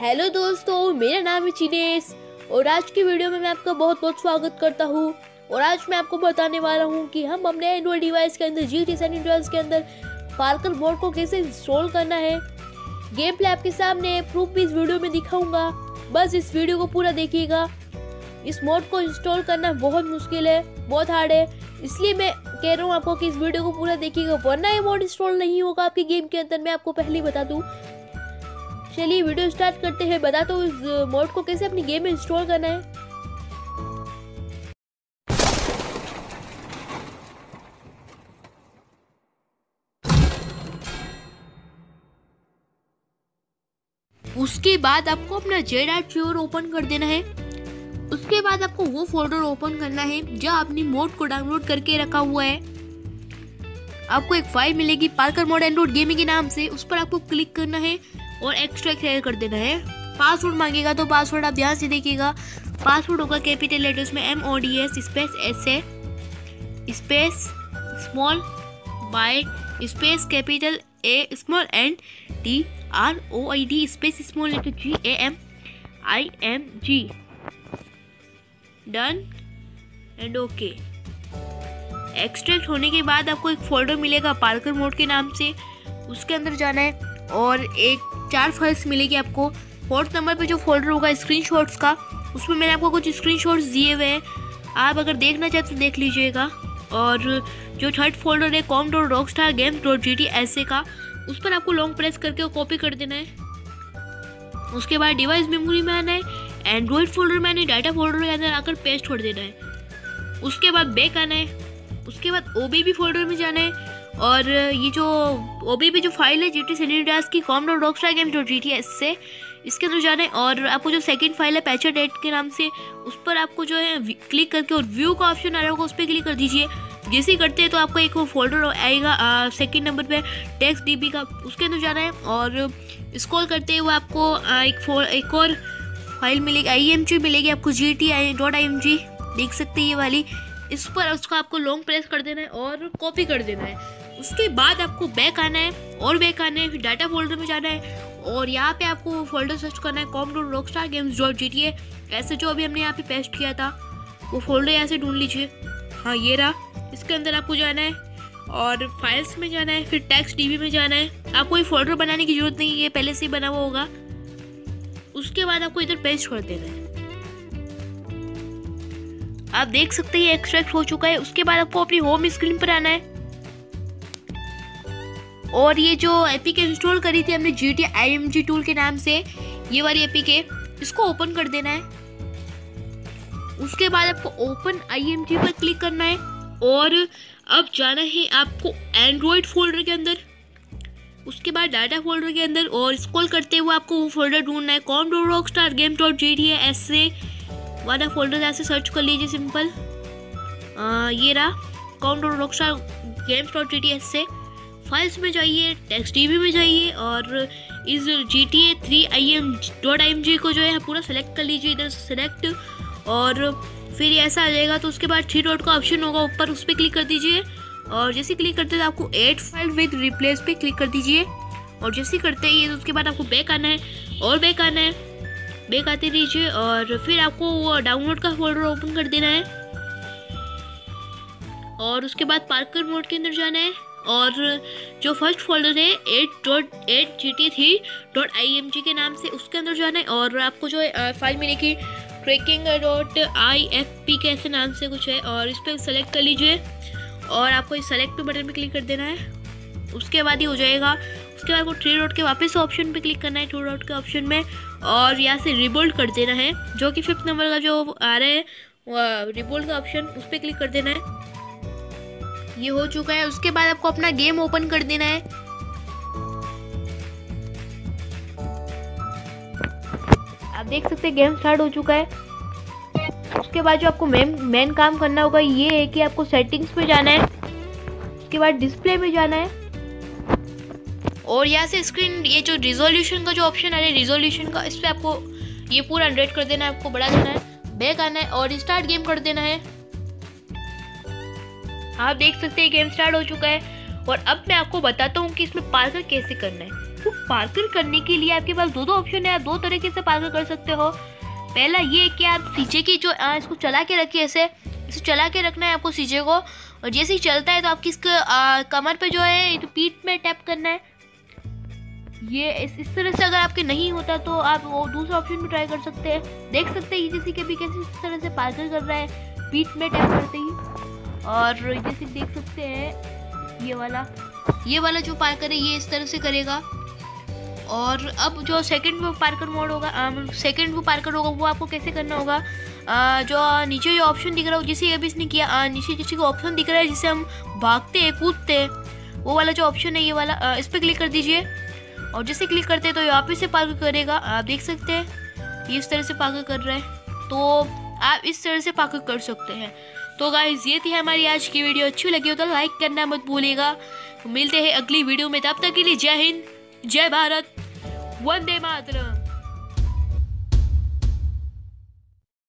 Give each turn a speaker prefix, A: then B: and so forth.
A: Hello दोस्तों, मेरा नाम है चिनेश और आज की वीडियो में मैं आपका बहुत बहुत स्वागत करता हूँ। और आज मैं आपको बताने वाला हूँ कि हम अपने एंड्रॉइड डिवाइस के अंदर जी टी डिवाइस के अंदर पार्कर मोड को कैसे इंस्टॉल करना है। गेम प्ले आपके सामने प्रूफ भी इस वीडियो में दिखाऊँगा। बस इस वीडियो को पूरा देखिएगा। इस मोड को इंस्टॉल करना बहुत मुश्किल है, बहुत हार्ड है। इसलिए मैं कह रहा हूँ आपको कि इस वीडियो को पूरा देखिएगा, वरना ये मोड इंस्टॉल नहीं होगा आपके गेम के अंदर। मैं आपको पहले ही बता दूँ चलिए वीडियो स्टार्ट करते हैं। बता तो इस मोड को कैसे अपनी गेम में इंस्टॉल करना है। उसके बाद आपको अपना जेड आर आर्ट ओपन कर देना है। उसके बाद आपको वो फोल्डर ओपन करना है, जहाँ आपने मोड को डाउनलोड करके रखा हुआ है। आपको एक फ़ाइल मिलेगी पार्कर मोड एंड्रॉइड गेमिंग के नाम से, उस पर आपको क्लिक करना है। और एक्स्ट्रा क्लियर कर देना है। पासवर्ड मांगेगा तो पासवर्ड आप ध्यान से देखिएगा। पासवर्ड होगा कैपिटल लेटर्स में M O D S space S A space small by space capital A small and T R O I D space small letter G A M I M G done and okay extract होने के बाद आपको एक folder मिलेगा Parker mode के नाम से। उसके अंदर जाना है। और एक चार फाइल्स मिलेगी आपको। फोर्थ नंबर पे जो फोल्डर होगा स्क्रीनशॉट्स का, उसमें मैंने आपको कुछ स्क्रीनशॉट्स दिए हुए हैं। आप अगर देखना चाहते तो देख लीजिएगा। और जो थर्ड फोल्डर है com dot rock star game dot G T ऐसे का, उस पर आपको लॉन्ग प्रेस करके कॉपी कर देना है। उसके बाद डिवाइस मेमोरी में आना है एंड्रॉइड फोल्डर में आना है डाटा फोल्डर के अंदर आकर पेस्ट छोड़ देना है। उसके बाद बैक आना है, उसके बाद ओ फोल्डर में जाना है और ये जो ओ भी जो फ़ाइल है जी टी सैनिटाइज की com dot doc star game dot G T S से इसके अंदर जाना है और आपको जो सेकंड फ़ाइल है पैचर डेट के नाम से उस पर आपको जो है क्लिक करके और व्यू का ऑप्शन आ रहा होगा उस पर क्लिक कर दीजिए। जैसे ही करते हैं तो आपको एक वो फोल्डर आएगा सेकंड नंबर पे टेक्स्ट डीबी का उसके अंदर जाना है और स्क्रॉल करते हुए आपको आ, एक फो, एक और फ़ाइल मिलेगी आई एम जी मिलेगी आपको G T I dot I M G देख सकते हैं ये वाली। इस पर उसको आपको लॉन्ग प्रेस कर देना है और कॉपी कर देना है। उसके बाद आपको बैक आना है और बैक आना है, फिर डाटा फोल्डर में जाना है और यहाँ पे आपको फोल्डर सर्च करना है com dot rock star games dot G T ऐसे जो अभी हमने यहाँ पे पेस्ट किया था, वो फोल्डर यहाँ से ढूंढ लीजिए। हाँ ये रहा। इसके अंदर आपको जाना है और फाइल्स में जाना है, फिर टैक्स टीवी में जाना है। आपको ये फोल्डर बनाने की ज़रूरत नहीं है, ये पहले से ही बना हुआ होगा। उसके बाद आपको इधर पेस्ट कर देना है। आप देख सकते हैं एक्सट्रैक्ट हो चुका है। उसके बाद आपको अपनी होम स्क्रीन पर आना है। और ये जो एपिक इंस्टॉल करी थी हमने G T I M G tool के नाम से ये वाली एपिक है इसको ओपन कर देना है। उसके बाद आपको ओपन आई एम जी पर क्लिक करना है और अब जाना है आपको एंड्रॉयड फोल्डर के अंदर। उसके बाद डाटा फोल्डर के अंदर और स्क्रॉल करते हुए आपको वो फोल्डर ढूंढना है com dot rock star game dot G है ऐसे वाला फोल्डर ऐसे सर्च कर लीजिए सिंपल आ, ये रहा com dot rock star games dot G S से फाइल्स में जाइए, टेक्स्ट टी में जाइए और इस G T A three I M dot I M G को जो है पूरा सेलेक्ट कर लीजिए, इधर सेलेक्ट और फिर ऐसा आ जाएगा तो उसके बाद थ्री डॉट का ऑप्शन होगा, ऊपर उस पर क्लिक कर दीजिए और जैसे क्लिक करते हैं तो आपको एड फ़ाइल विद रिप्लेस पे क्लिक कर दीजिए और जैसे करते ही तो उसके बाद आपको बैक आना है और बैक आना है। बैक आते रहिए और फिर आपको वो डाउनलोड का फोल्डर ओपन कर देना है और उसके बाद पार्कर मोड के अंदर जाना है। और जो फ़र्स्ट फोल्डर है at dot at G T three dot I M G के नाम से उसके अंदर जाना है और आपको जो है फ़ाइल मिलेगी tracking dot I F P के ऐसे नाम से कुछ है और इस पर सेलेक्ट कर लीजिए और आपको इस सेलेक्ट पे बटन पे क्लिक कर देना है। उसके बाद ही हो जाएगा, उसके बाद आपको थ्री डॉट के वापस ऑप्शन पे क्लिक करना है टू डॉट के ऑप्शन में और यहाँ से रिबोल्ड कर देना है, जो कि फिफ्थ नंबर का जो आ रहा है रिबोल्ड का ऑप्शन उस पर क्लिक कर देना है। ये हो चुका है, उसके बाद आपको अपना गेम ओपन कर देना है। आप देख सकते हैं, गेम स्टार्ट हो चुका है। उसके बाद जो आपको मेन मेन काम करना होगा, ये है कि आपको सेटिंग्स में जाना है। उसके बाद डिस्प्ले में जाना है। और यहाँ से स्क्रीन ये जो रिजोल्यूशन का जो ऑप्शन है रिजोल्यूशन का, इस पर आपको ये पूरा हंड्रेड कर देना है, आपको बढ़ा देना है बैक आना है और स्टार्ट गेम कर देना है। आप देख सकते हैं गेम स्टार्ट हो चुका है। और अब मैं आपको बताता हूँ कि इसमें पार्कर कैसे करना है। तो पार्कर करने के लिए आपके पास दो दो ऑप्शन है। आप दो तरीके से पार्कर कर सकते हो। पहला ये कि आप सीचे की जो आ, इसको चला के रखिए ऐसे। इसे चला के रखना है आपको सीचे को। और जैसे ही चलता है तो आपकी इसके कमर पे जो है तो पीठ में टैप करना है। ये इस इस तरह से अगर आपके नहीं होता तो आप वो दूसरा ऑप्शन भी ट्राई कर सकते हैं। देख सकते हैं जैसे कि अभी कैसे इस तरह से पार्कर कर रहा है। पीठ में टैप करते ही। और जैसे देख सकते हैं ये वाला। ये वाला जो पार्कर है ये इस तरह से करेगा। और अब जो सेकंड वो पार्कर मोड होगा सेकंड वो पार्कर होगा वो आपको कैसे करना होगा? आ, जो नीचे जो ऑप्शन दिख रहा है जिसे अभी इसने किया आ, नीचे किसी को ऑप्शन दिख रहा है जिससे हम भागते हैं कूदते हैं वो वाला जो ऑप्शन है ये वाला आ, इस पर क्लिक कर दीजिए। और जैसे क्लिक करते हैं तो यहाँ पे से पार्क करेगा। आप देख सकते हैं ये इस तरह से पार्क कर रहा है। तो आप इस तरह से पार्क कर सकते हैं। तो गाइज़ ये थी हमारी आज की वीडियो अच्छी लगी हो तो लाइक करना मत भूलेगा मिलते हैं अगली वीडियो में। तब तक के लिए जय हिंद, जय भारत, वंदे मातरम।